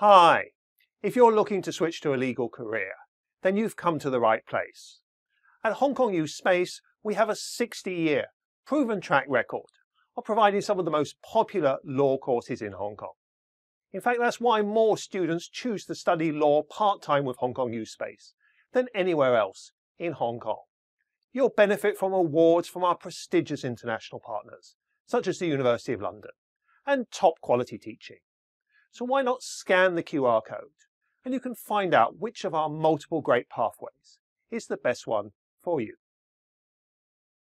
Hi! If you're looking to switch to a legal career, then you've come to the right place. At Hong Kong U Space, we have a 60-year proven track record of providing some of the most popular law courses in Hong Kong. In fact, that's why more students choose to study law part-time with Hong Kong U Space than anywhere else in Hong Kong. You'll benefit from awards from our prestigious international partners, such as the University of London, and top quality teaching. So why not scan the QR code and you can find out which of our multiple great pathways is the best one for you.